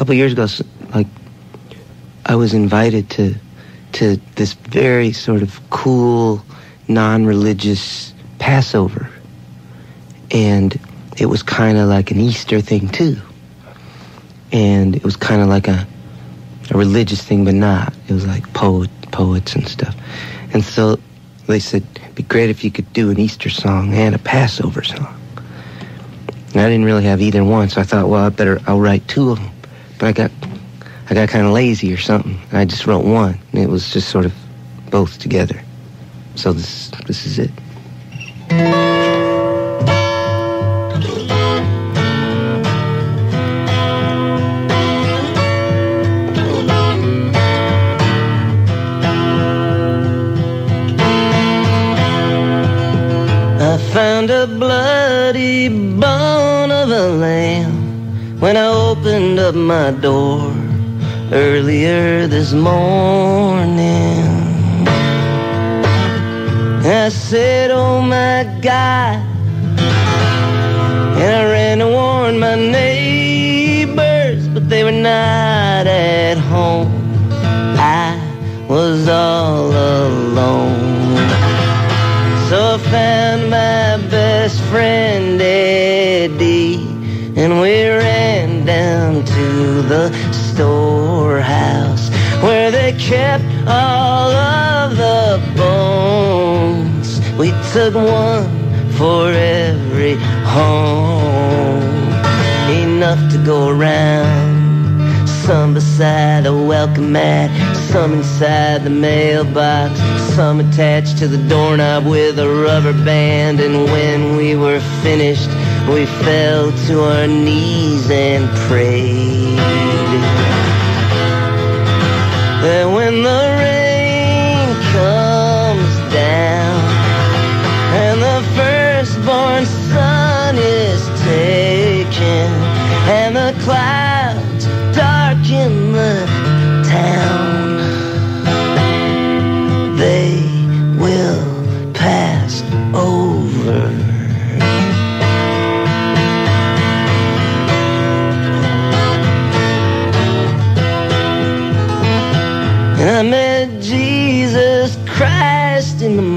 couple years ago, like I was invited to to this very sort of cool, non-religious Passover, and it was kind of like an Easter thing too, and it was kind of like a a religious thing, but not. It was like poet poets and stuff, and so they said it'd be great if you could do an Easter song and a Passover song. And I didn't really have either one, so I thought, well, I better I'll write two of them. But I got I got kind of lazy or something. and I just wrote one, and it was just sort of both together. So this this is it. I found a bloody bone of a lamb when I opened up my door earlier this morning. I said, Oh my God. And I ran to warn my neighbors, but they were not at home. I was all alone. So I found my best friend Eddie, and we ran to the storehouse where they kept all of the bones. We took one for every home, enough to go around. Some beside the welcome mat, some inside the mailbox, some attached to the doorknob with a rubber band. And when we were finished, we fell to our knees and prayed. That when the rain comes down and the firstborn son is taken and the clouds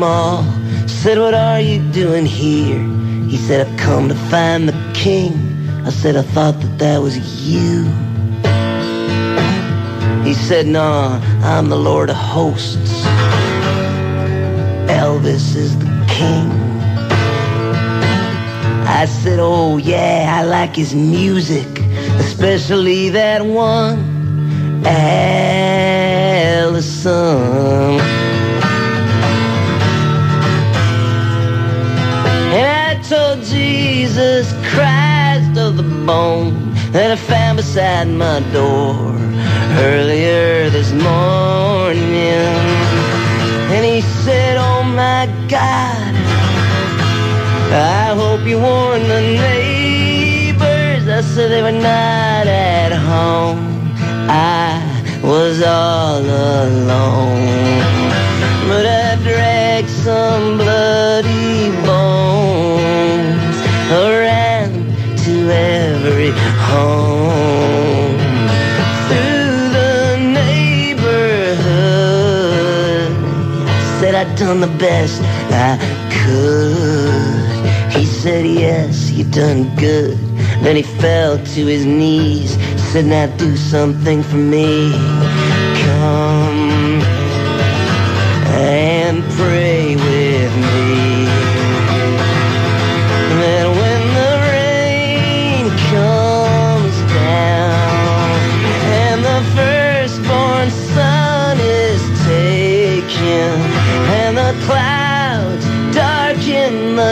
mall. Said, What are you doing here? He said, I've come to find the king. I said, I thought that that was you. He said, No, I'm the Lord of hosts. Elvis is the king. I said, Oh, yeah, I like his music, especially that one. Alison. Bone that I found beside my door earlier this morning. And he said, Oh my God, I hope you warn the neighbors. I said they were not at home. I was all alone. But I dragged some bloody bones around to every home. Through the neighborhood. Said I'd done the best I could. He said, yes, you done good. Then he fell to his knees. Said, now do something for me. Come and pray with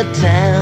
town,